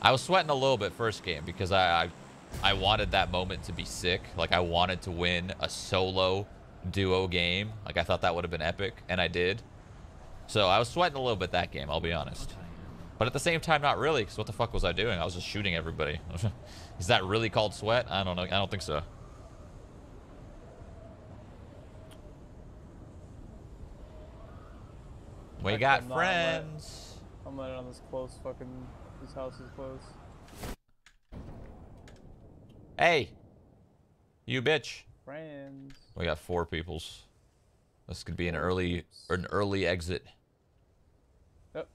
I was sweating a little bit first game because I, I I wanted that moment to be sick. Like I wanted to win a solo duo game. Like I thought that would have been epic, and I did. So I was sweating a little bit that game, I'll be honest. But at the same time, not really, because what the fuck was I doing? I was just shooting everybody. Is that really called sweat? I don't know. I don't think so. We got let- friends. I'm letting on this close fucking. This house is close. Hey, you bitch. Friends. We got four peoples. This could be an early an early exit. Yep.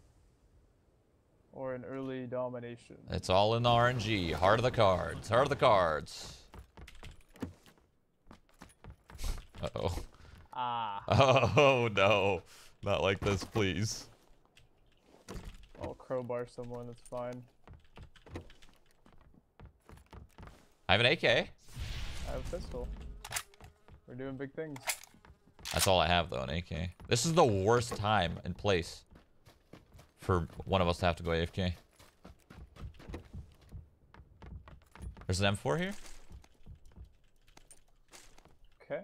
Or an early domination. It's all in the RNG. Heart of the cards. Heart of the cards. Uh oh. Ah. Oh no. Not like this, please. Crowbar someone, it's fine. I have an AK. I have a pistol. We're doing big things. That's all I have though, an AK. This is the worst time and place for one of us to have to go AFK. There's an M4 here. Okay.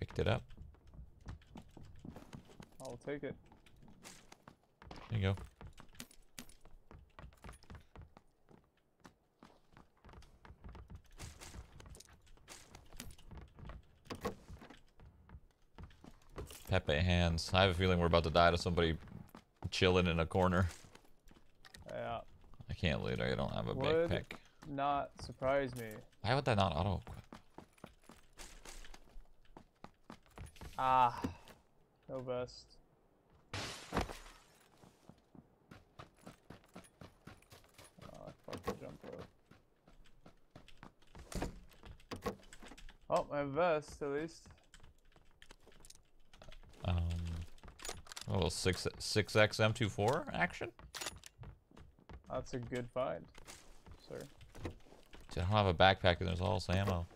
Picked it up. I'll take it. There you go. Pepe hands. I have a feeling we're about to die to somebody chilling in a corner. Yeah. I can't loot. I don't have a Would- backpack. Not surprise me. Why would that not auto equip? Ah. No vest. Oh, jump. Oh, my vest at least. Um, oh, six six X M24 action. That's a good find, sir. See, I don't have a backpack and there's all this ammo.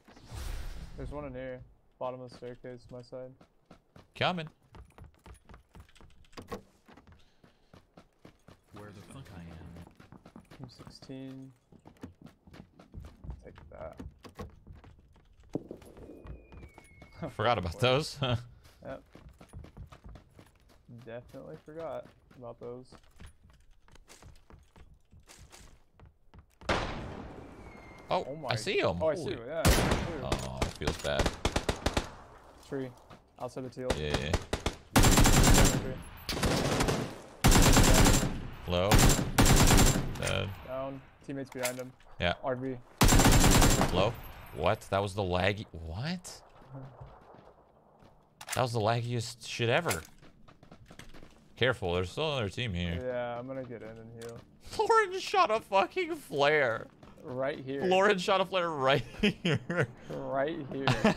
There's one in here. Bottom of the staircase, my side. Coming. Where the fuck I am? M16. Take that. Forgot about those. Yep. Definitely forgot about those. oh, Oh my. I see him. Oh, I see you. Yeah. I see you. Oh, it feels bad. Tree. Outside the teal. Yeah, yeah. Tree. Low. Dead. Down. Teammates behind him. Yeah. RV. Low. What? That was the laggy. What? Uh-huh. That was the laggiest shit ever. Careful, there's still another team here. Yeah, I'm gonna get in and heal. Lurn shot a fucking flare. Right here. Lurn shot a flare right here. Right here.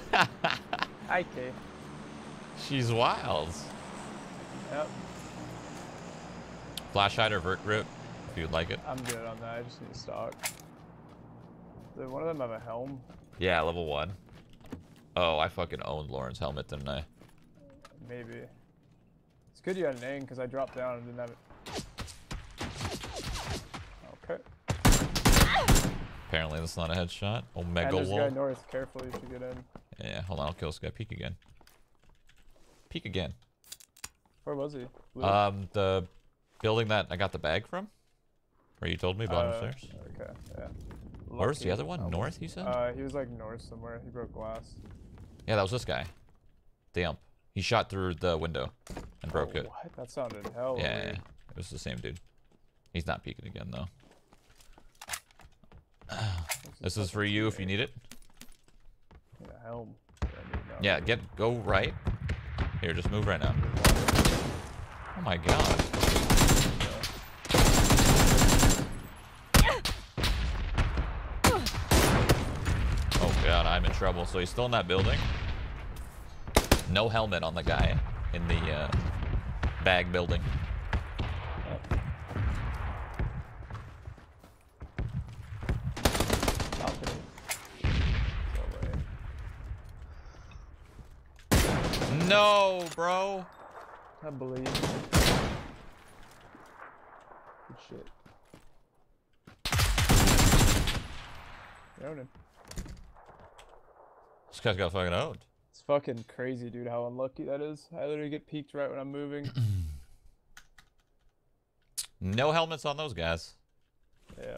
Hi, Kay. She's wild. Yep. Flash or vert grip, if you'd like it. I'm good on that. I just need stock. Did one of them have a helm? Yeah, level one. Oh, I fucking owned Lurn's helmet, didn't I? Maybe. Good you had an aim because I dropped down and didn't have it. Okay. Apparently that's not a headshot. Omega and a guy wall. north. Careful, you should get in. Yeah, hold on, I'll kill this guy. Peek again. Peek again. Where was he? Blue? Um, the building that I got the bag from? Where you told me, bottom Uh, stairs? Okay, yeah. Where's the other one? Almost. North, you said? Uh, he was like north somewhere. He broke glass. yeah, that was this guy. Damn. He shot through the window and broke Oh, it. What? That sounded hell. Yeah, yeah, It was the same dude. He's not peeking again, though. This is for you if you need it. Helm. Yeah, no. Yeah, get go right. Here, just move right now. Oh my god. Oh god, I'm in trouble. So he's still in that building. No helmet on the guy in the uh, bag building. Balcony. So, like, No, bro. I believe. Good shit. Ronin. This guy's got fucking owned. It's fucking crazy, dude, how unlucky that is. I literally get peeked right when I'm moving. No helmets on those guys. yeah.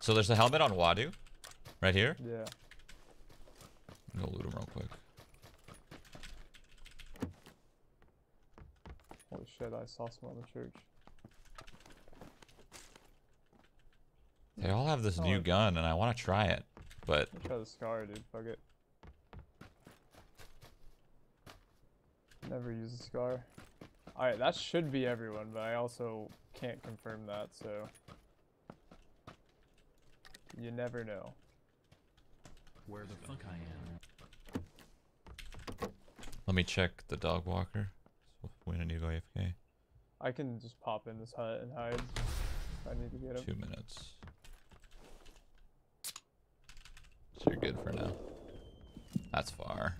So there's a helmet on Wadu. Right here. Yeah. Go loot him real quick. Holy shit, I saw someone in the church. They all have this Oh, new I- gun, and I want to try it, but Let me try the scar, dude. Fuck it. Never use the scar. Alright, that should be everyone, but I also can't confirm that, so. You never know. Where the fuck I am. let me check the dog walker. So when I need to go AFK. I can just pop in this hut and hide. if I need to get him. Two minutes. So you're good for now. That's far.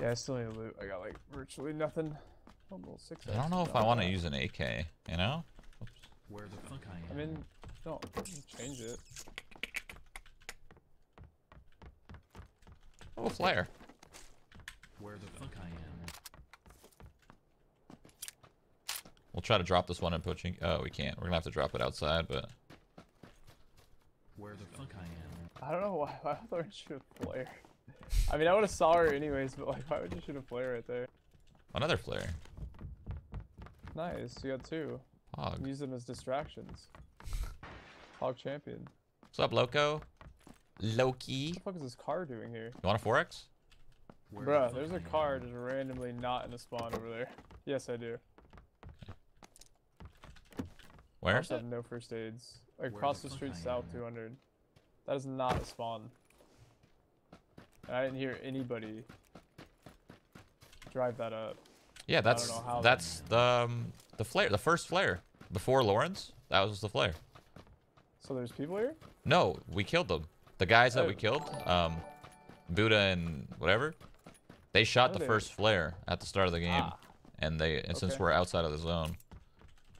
Yeah, I still need to loot. I got like virtually nothing. Six I don't know if I want to use an AK. You know? Oops. Where the fuck I am. I mean, no, just change it. Oh, a flare. Where the fuck I am. We'll try to drop this one in Pochinki. Oh, uh, we can't. We're gonna have to drop it outside, but Where the fuck I am. I don't know why. Why would I shoot a flare? I mean, I would have saw her anyways, but like, why would you shoot a flare right there? another flare. Nice, you got two. Hog. Use them as distractions. Hog champion. What's up, Loco? Loki. What the fuck is this car doing here? You want a 4X? Where Bruh, fuck there's a car am. just randomly not in a spawn over there. Yes, I do. I Where? also have no first aids. Like Where across the the street, south 200. That is not a spawn. And I didn't hear anybody drive that up. Yeah, that's that's the um, the flare, the first flare before Lawrence. That was the flare. So there's people here? No, we killed them. The guys that we Oh. killed, um, Wadu and whatever, they shot the Okay. first flare at the start of the game, Ah. and they and since we're outside of the zone,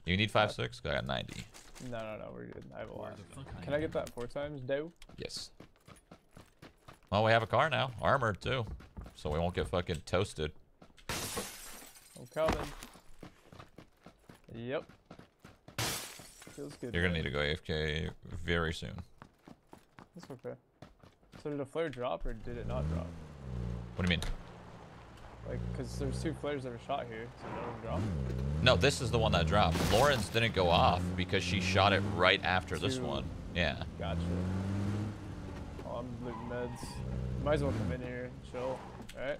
you need five six. I got ninety. No, no, no, we're good. I have a lot. the fuck I Can I get that four times, dough? Yes. Well, we have a car now, armored too, so we won't get fucking toasted. Oh, I'm coming. Yep. Feels good. You're gonna man. need to go AFK very soon. That's okay. So did a flare drop or did it not drop? What do you mean? Like, cause there's two flares that were shot here, so none of dropped. No, this is the one that dropped. Lurn's didn't go off because she shot it right after this one. Yeah. Gotcha. Oh, I'm looting meds. Might as well come in here and chill, right?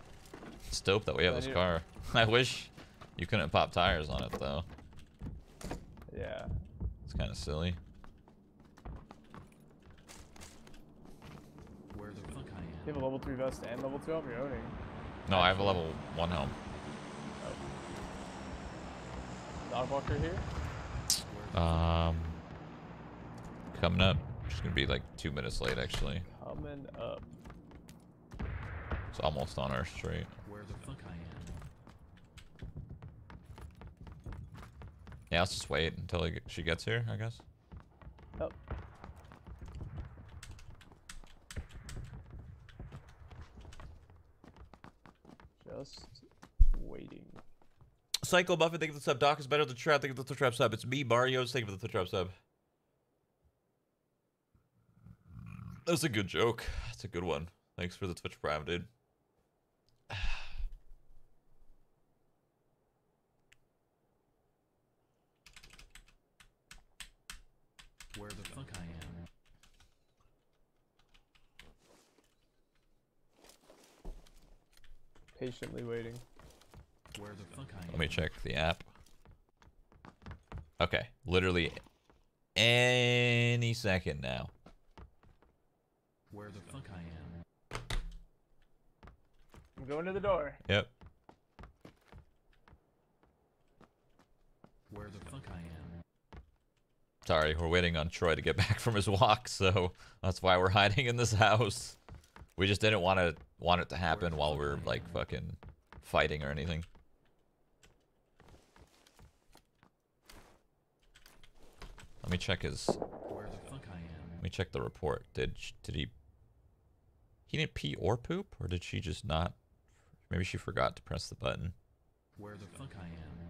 It's dope that we have I this car. I wish you couldn't pop tires on it though. Yeah. It's kind of silly. Where the fuck I am. You have a level 3 vest and level 2 helm you're owning. No, I have a level one helm. Dog walker here? Um, coming up. Just gonna be like two minutes late actually. Coming up. It's almost on our street. Where the fuck I am. Yeah, let's just wait until he, she gets here, I guess. Yep. Just waiting. Psycho Muffin, thank you for the sub. Doc is better than Trap. Thank you for the trap sub. It's me, Mario's. Thank you for the trap sub. That's a good joke. That's a good one. Thanks for the Twitch Prime, dude. Where the fuck I am. Patiently waiting. Where the fuck I am. Let me check the app. Okay, literally any second now. Where the fuck I am. I'm going to the door. Yep. Where the fuck I am. Sorry, we're waiting on Troy to get back from his walk, so that's why we're hiding in this house. We just didn't want to want it to happen while we're like fucking fighting or anything. Let me check his. Where the fuck I am. Let me check the report. Did did he? He didn't pee or poop, or did she just not? Maybe she forgot to press the button. Where the fuck I am.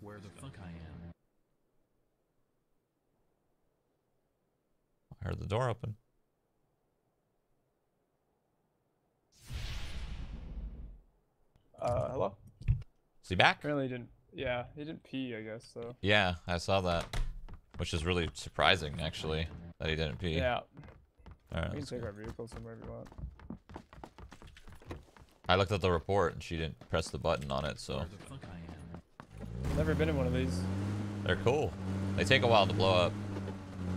Where the fuck I am. I heard the door open. Uh, hello? Is he back? Apparently he didn't. Yeah, he didn't pee. I guess so. Yeah, I saw that, which is really surprising actually that he didn't pee. Yeah. All right, We can take go. our vehicle somewhere if you want. I looked at the report and she didn't press the button on it, so Where the I am. Never been in one of these. they're cool. They take a while to blow up,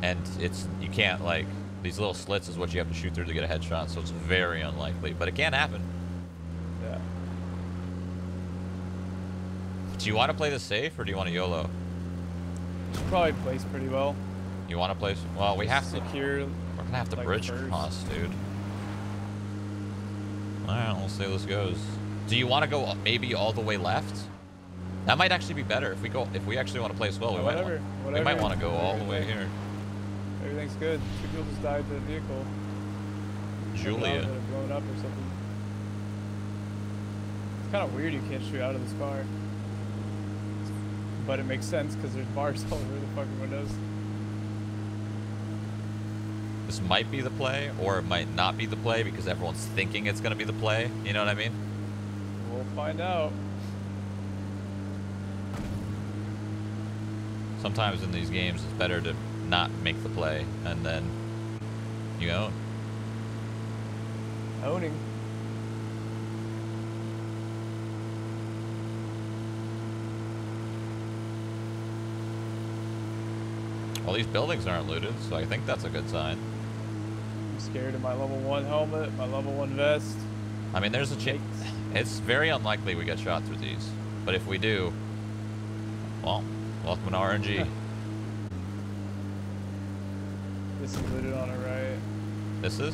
and it's you can't like these little slits is what you have to shoot through to get a headshot, so it's very unlikely, but it can happen. Yeah. Do you want to play this safe or do you want to YOLO? Should probably place pretty well. You want to play? Well, we have to. secure. We're gonna have to like, bridge first. cross, dude. All right, we'll see how this goes. Do you want to go maybe all the way left? That might actually be better if we go. If we actually want to play as well, we oh, might. whatever. Want, whatever. we might want to go all the way here. Everything's good. Two people just died to the vehicle. Julia. blown up or something. It's kind of weird you can't shoot out of this car. But it makes sense because there's bars all over the fucking windows. This might be the play, or it might not be the play because everyone's thinking it's gonna be the play. You know what I mean? We'll find out. Sometimes in these games, it's better to not make the play and then you own. Owning. Well, these buildings aren't looted, so I think that's a good sign. I'm scared of my level one helmet, my level one vest. I mean, there's a chance. It's very unlikely we get shot through these, but if we do, well, welcome to RNG. This is looted on our right. this is,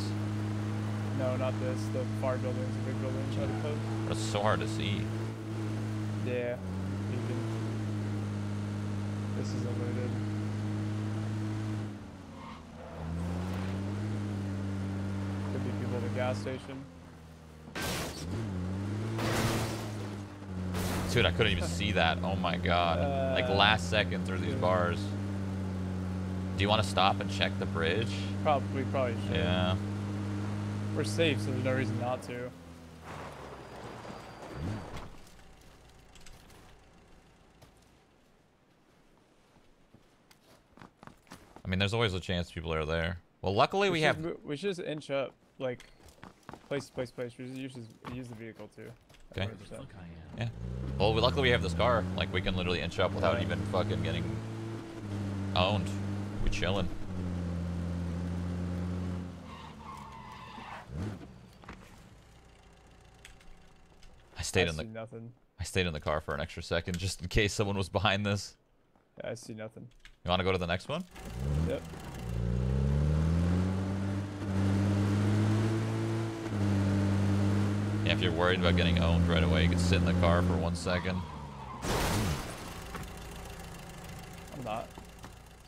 No, not this. The far building's a big building. Try to put. but it's so hard to see. Yeah. You can. This is looted. Could be people at the gas station. Dude, I couldn't even see that. Oh my god. like Uh, last second through these bars. Do you want to stop and check the bridge? Probably, probably should. Yeah. We're safe, so there's no reason not to. I mean, there's always a chance people are there. Well, luckily we should have. we should just inch up, like, place, place, place. Use, use the vehicle too. Okay. Where the 100%. fuck I am. Yeah. Well, we, luckily we have this car. Like we can literally inch up without even fucking getting owned. We chilling. I stayed I in the nothing. I stayed in the car for an extra second just in case someone was behind this. Yeah, I see nothing. You want to go to the next one? Yep. If you're worried about getting owned right away, you can sit in the car for one second. I'm not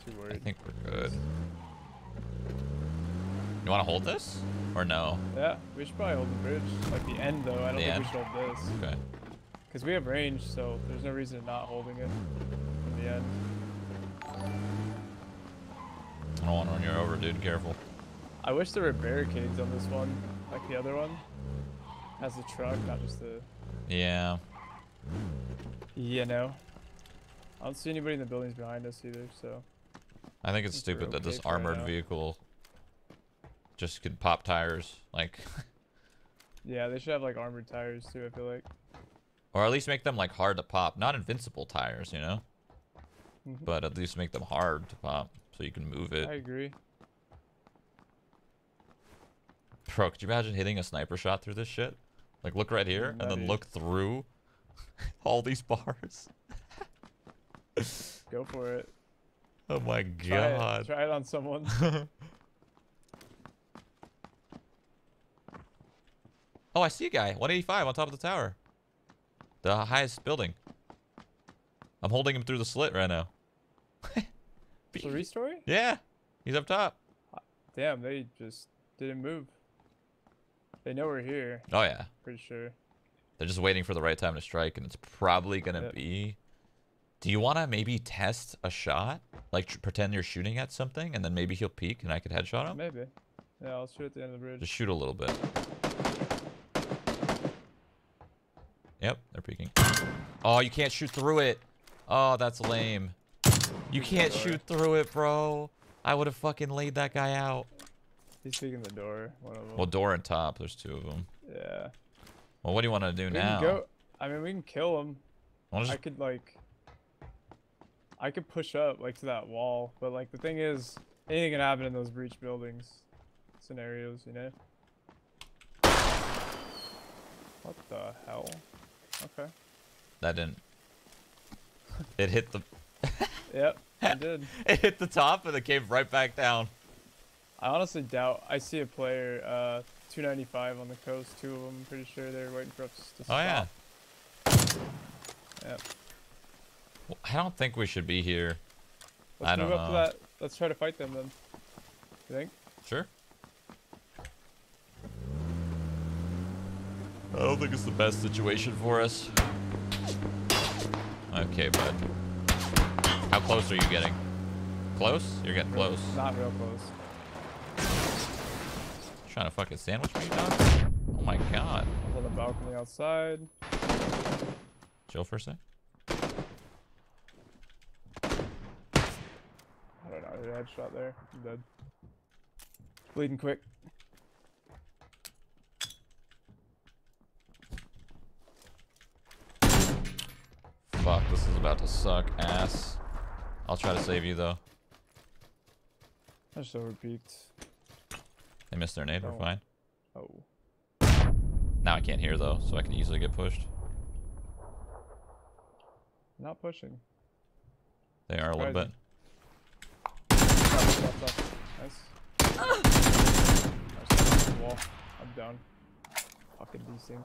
too worried. I think we're good. You want to hold this? Or no? Yeah, we should probably hold the bridge. Like the end though, I don't The think end? we should hold this. Okay. Because we have range, so there's no reason not holding it in the end. I don't want to run you over, dude. Careful. I wish there were barricades on this one, like the other one. Has the truck, not just the. Yeah. You know. I don't see anybody in the buildings behind us either, so. I think it's think stupid that this okay right armored vehicle just could pop tires, like, Yeah, they should have like armored tires too, I feel like. or at least make them like hard to pop. Not invincible tires, you know, Mhm. but at least make them hard to pop so you can move it. I agree. Bro, could you imagine hitting a sniper shot through this shit? Like, look right here and then look through all these bars. Go for it. Oh my Try god. it. Try it on someone. Oh, I see a guy. 185 on top of the tower. The highest building. I'm holding him through the slit right now. Three story? Yeah, he's up top. Damn, they just didn't move. They know we're here. Oh yeah, Pretty sure. they're just waiting for the right time to strike, and it's probably gonna Yep. be. Do you want to maybe test a shot, like pretend you're shooting at something, and then maybe he'll peek and I could headshot him? Maybe. Yeah, I'll shoot at the end of the bridge. Just shoot a little bit. Yep, they're peeking. Oh, you can't shoot through it. Oh, that's lame. You can't shoot through it, bro. I would have fucking laid that guy out. He's peeking the door. One of them. Well, door and top. There's two of them. yeah. Well, what do you want to do We now? can go. I mean, we can kill him. Wanna I could like. I could push up like to that wall, but like the thing is, anything can happen in those breach buildings scenarios, you know. What the hell? Okay. That didn't. It hit the. Yep, I did. It hit the top and it came right back down. I honestly doubt. I see a player, uh, 295 on the coast. Two of them. I'm pretty sure they're waiting for us to stop. Oh stop. yeah. Yep. Well, I don't think we should be here. Let's I don't move up to know. that. Let's try to fight them then. You think? Sure. I don't think it's the best situation for us. Okay, bud. How close are you getting? Close? You're getting close. Not real close. Trying to fucking sandwich me, dog? Oh my god. On the balcony outside. Chill for a sec. I don't know. I did a headshot there. I'm dead. Bleeding quick. Fuck, this is about to suck ass. I'll try to save you though. I just overpeaked. They missed their nade, we're Oh. fine. Oh. Now I can't hear though, so I can easily get pushed. Not pushing. They are a little bit. Stop, stop, stop. Nice. Nice. Wall. I'm down. Fucking desync.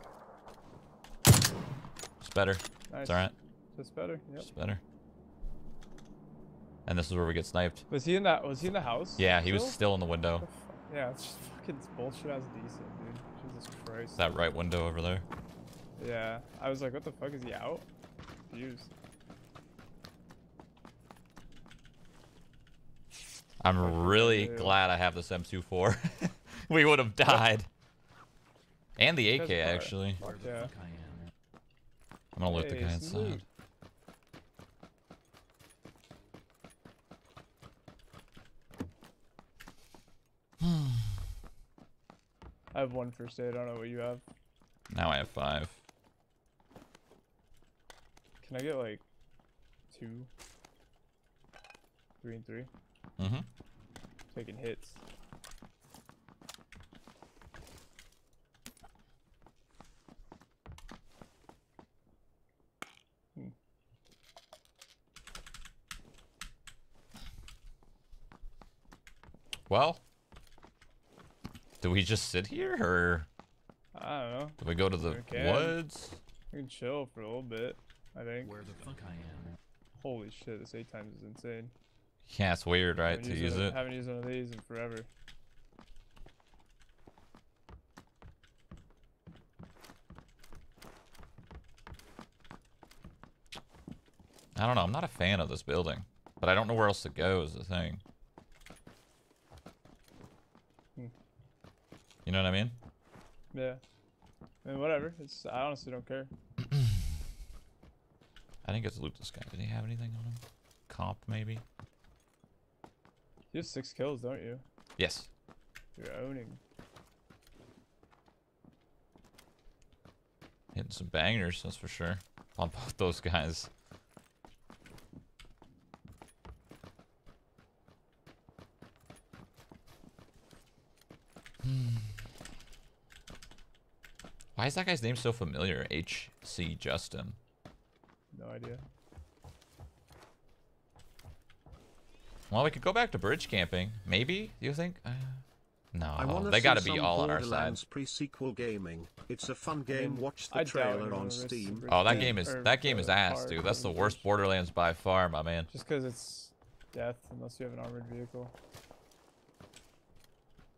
It's better. Nice. It's alright. It's better. Yep. It's better. And this is where we get sniped. Was he in that? Was he in the house? Yeah, he was still? still in the window. Yeah, it's just fucking bullshit as desync, dude. Jesus Christ. That right window over there. Yeah. I was like, what the fuck is he out? Confused. I'm really glad I have this M24. we would have died. And the AK actually. Fuck Where the yeah. I am. Gonna loot the guy inside. I have one first aid. I don't know what you have. Now I have five. Can I get like two, three, and three? Mm-hmm. Taking hits. Hmm. Well, do we just sit here or I don't know. do we go to the Sure can. woods? We can chill for a little bit. I think. Where the fuck I am. Holy shit, this eight times is insane. Yeah, it's weird, right, to use one of- it. Haven't used one of these in forever. I don't know. I'm not a fan of this building, but I don't know where else to go. Is the thing. Hmm. You know what I mean? Yeah. I mean, whatever. It's. I honestly don't care. I didn't get to loot this guy. Did he have anything on him? Comp, maybe? You have six kills, don't you? Yes. You're owning. Hitting some bangers, that's for sure. On both those guys. Hmm. Why is that guy's name so familiar? H.C. Justin. No idea. Well, we could go back to bridge camping. Maybe, you think? Uh, No, wanna they got to be all on our side. Borderlands pre-sequel gaming. It's a fun game. mean, Watch the I trailer on Steam. Oh, that game is that game is ass, dude. That's the worst Borderlands by far, my man. Just because it's death unless you have an armored vehicle.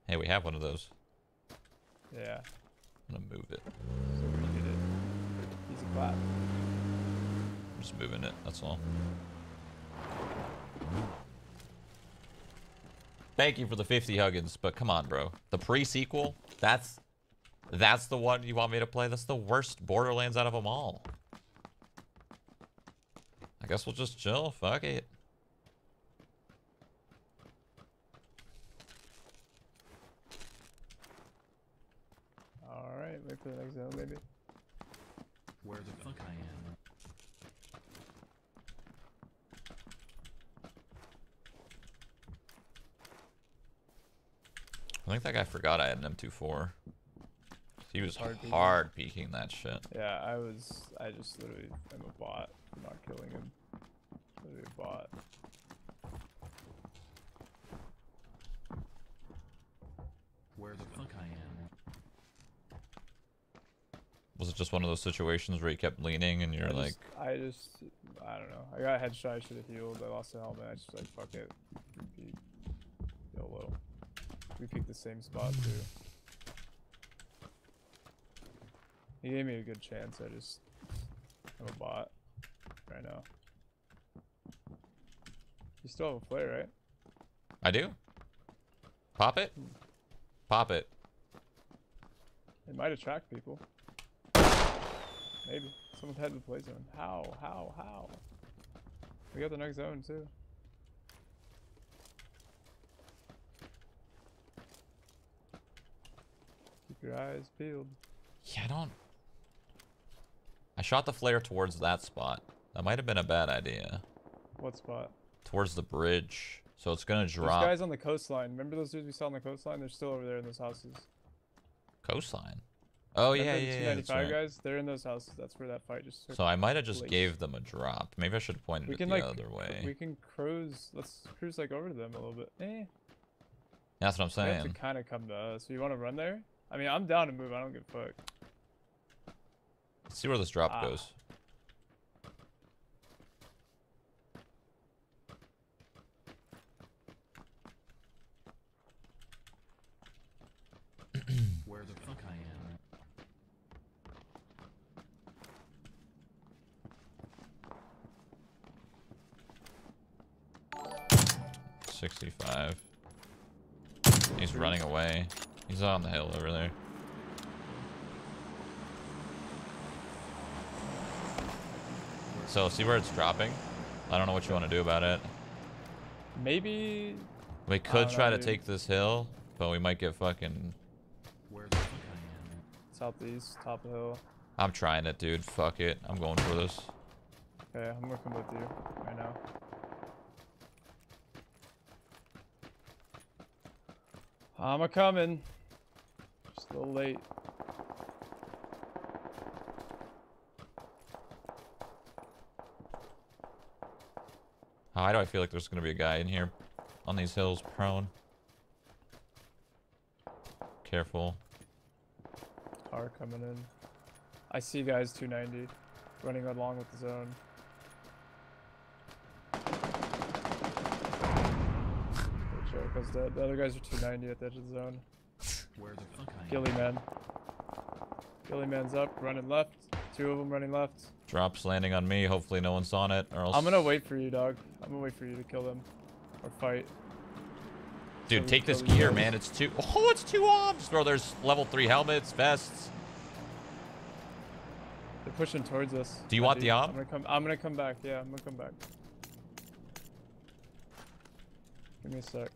Hey, we have one of those. Yeah. I'm gonna move it. So we did it. Easy clap. I'm just moving it. That's all. Thank you for the 50 Huggins, but come on, bro. The pre-sequel, that's that's the one you want me to play. That's the worst Borderlands out of them all. I guess we'll just chill. Fuck it. Wait for the next zone, maybe. Where the fuck I am. I think that guy forgot I had an M24. He was Hard peeking. hard peeking that shit. Yeah, I was. I just literally I'm a bot. I'm not killing him. Literally a bot. Where the fuck I am. Was it just one of those situations where you kept leaning and you're I like, just, I just, I don't know. I got a headshot. I should have healed. I lost the helmet. I just like fuck it. Repeat. YOLO. We picked the same spot too. He gave me a good chance. I just, I'm a bot right now. You still have a play, right? I do? Pop it? Hmm. Pop it. It might attract people. Maybe. Someone's headed to the play zone. How? How? How? We got the next zone too. Keep your eyes peeled. Yeah, I don't. I shot the flare towards that spot. That might have been a bad idea. What spot? Towards the bridge. So it's gonna drop guys on the coastline. Remember those dudes we saw on the coastline? They're still over there in those houses. coastline. Oh yeah, yeah, yeah. That's 295 right. guys? They're in those houses. That's where that fight just So I might have just place. gave them a drop. Maybe I should have pointed We it can the like other way. we can cruise. Let's cruise like over to them a little bit. Eh. That's what I'm They have to saying. kind of come to us. So you want to run there? I mean, I'm down to move. I don't give a fuck. Let's see where this drop Ah. goes. Where the fuck I am. 65. He's running away. He's on the hill over there. So see where it's dropping? I don't know what you want to do about it. Maybe We could try know, to dude. take this hill, but we might get fucking... Where the fuck I am. southeast, top of the hill. I'm trying it, dude. Fuck it. I'm going for this. Okay, I'm working with you right now. I'm a coming. Just a little late. Why do I feel like there's going to be a guy in here on these hills prone? Careful. Car coming in. I see guys 290 running along with the zone. Good joke, 'cause the, the other guys are 290 at the edge of the zone. Where the fuck I. Ghillie man. Ghillie man's up, running left. Two of them running left. Drops landing on me. Hopefully no one's on it, or else... I'm gonna wait for you, dog. I'm gonna wait for you to kill them. Or fight. Dude, we take this gear, guys. man. It's two. Oh, it's two arms, bro. There's level three helmets, vests. They're pushing towards us. Do you want Andy. the op? I'm gonna come. I'm gonna come back. Yeah, I'm gonna come back. Give me a sec.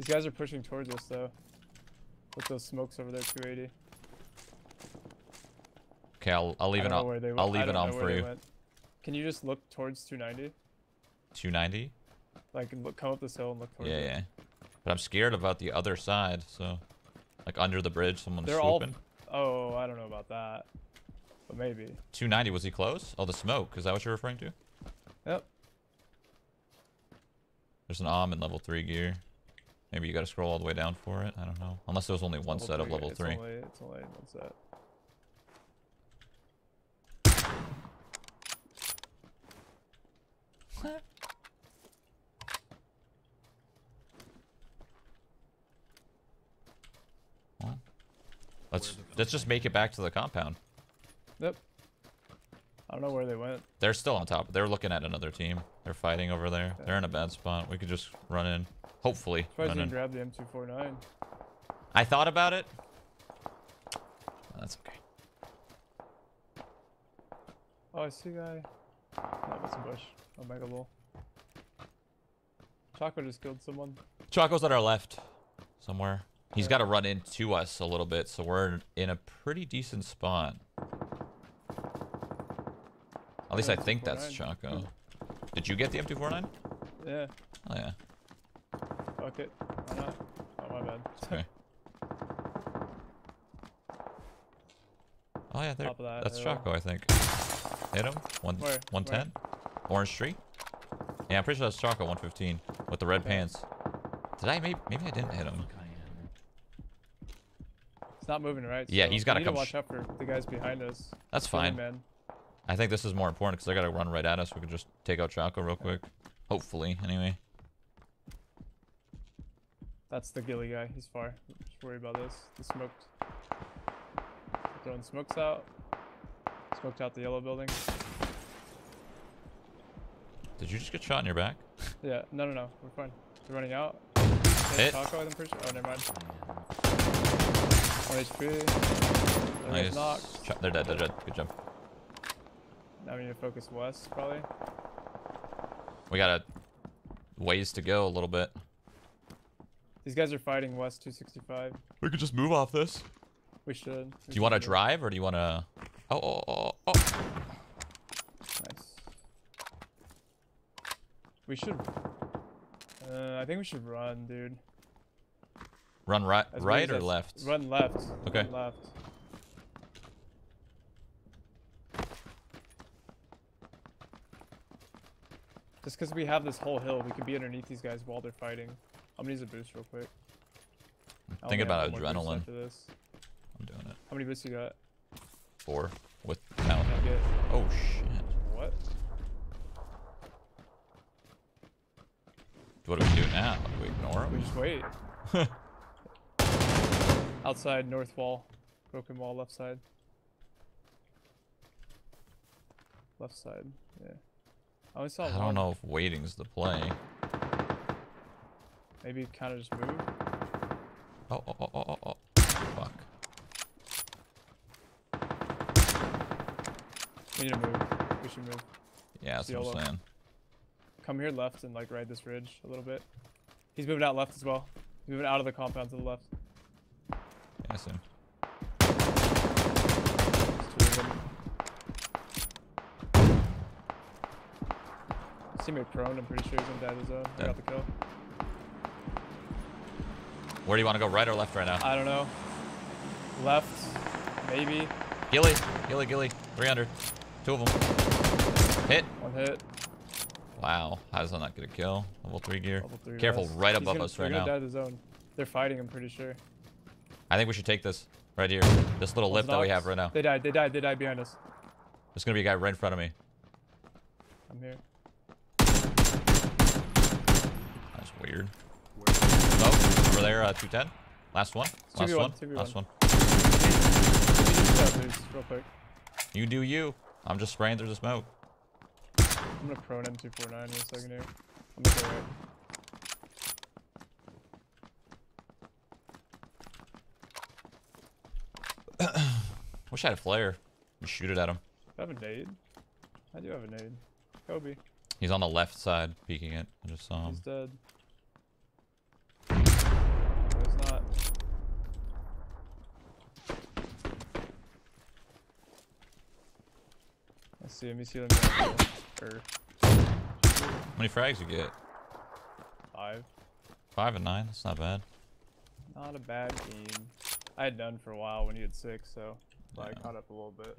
These guys are pushing towards us though. With those smokes over there, 280. Okay, I'll I'll leave it on. where they I'll leave it on for you. went. Can you just look towards 290? 290. Like, look, come up this hill and look towards Yeah, it. yeah. But I'm scared about the other side. So, like under the bridge, someone's They're all. swooping. Oh, I don't know about that. But maybe. 290. Was he close? Oh, the smoke. Is that what you're referring to? Yep. There's an arm in level three gear. Maybe you got to scroll all the way down for it. I don't know. Unless there was only one set of three, level it's three. Only, it's only one set. Let's let's just make it back to the compound. Yep. I don't know where they went. They're still on top. They're looking at another team. They're fighting over there. They're in a bad spot. We could just run in. Hopefully, Surprised you grab the M249. I thought about it. That's okay. Oh, I see a guy. No, that's a bush. Oh, mega bull. Choco just killed someone. Choco's at our left, somewhere. He's got to run into us a little bit, so we're in a pretty decent spot. At least I think that's 249. Choco. Did you get the M249? Yeah. Oh yeah. Fuck it. Why not? Oh, my bad. Okay. Oh yeah, there. That That's hill. Choco, I think. Hit him. One, Where? 110. Orange tree. Yeah, I'm pretty sure that's Choco. 115 with the red Okay. pants. Did I? Maybe. Maybe I didn't hit him. Fuck It's not moving right. Yeah, he's we gotta need come to watch out for the guys behind us. That's Kill fine. man. I think this is more important because they gotta run right at us. We can just take out Choco real quick. Hopefully, anyway. That's the ghillie guy. He's far. Just worry about this. The smoked. Throwing smokes out. Smoked out the yellow building. Did you just get shot in your back? Yeah, no, no, no. We're fine. They're running out. Hit. Taco, I'm pretty sure. Oh, never mind. 1 HP. Another Nice. knocked. They're dead. They're dead. Good job. Now we need to focus west, probably. We got a ways to go a little bit. These guys are fighting west 265. We could just move off this. We should. Do you want to drive or do you want to? Oh, oh, oh, oh. Nice. We should. Uh, I think we should run, dude. Run right, As right or as- left? Run left. Okay. Run left. Just because we have this whole hill, we can be underneath these guys while they're fighting. I'm gonna use a boost real quick. I Thinking about have one more boost adrenaline. This. I'm doing it. How many boosts you got? Four with count. Can I get Oh shit. what? What do we do now? Do we ignore him? We just wait. Outside north wall, broken wall left side. Left side, yeah. I only saw I don't know if waiting's the play. Maybe kind of just move. Oh, oh, oh, oh, oh, oh. Fuck. We need to move. We should move. Yeah, that's what I'm saying. Come here left and like ride this ridge a little bit. He's moving out left as well. He's moving out of the compound to the left. Yeah, soon. Of them. Prone, I'm pretty sure he's in data zone. Uh, I Dead. got the kill. Where do you want to go, right or left right now? I don't know. Left, maybe. Ghillie, Ghillie, Ghillie. 300. Two of them. Hit. One hit. Wow. How does that not get a kill? Level 3 gear. Level three Careful, res. right He's above gonna- us right now. die to zone. They're fighting, I'm pretty sure. I think we should take this. Right here. This little One's lift that we have right now. They died, they died, they died behind us. There's going to be a guy right in front of me. I'm here. That's weird. Over there, uh, 210. Last one. Last 2v1, Last one. Let me just boost real quick. You do you. I'm just spraying through the smoke. I'm gonna prone M249 in a second here. I'm gonna go right. Wish I had a flare. You shoot it at him. I have a nade. I do have a nade. Kobe. He's on the left side, peeking it. I just saw him. He's dead. No, he's not. I see him. He's healing me. Or How many frags you get? five. Five and nine. That's not bad. Not a bad game. I had none for a while when he had six, so I caught up a little bit.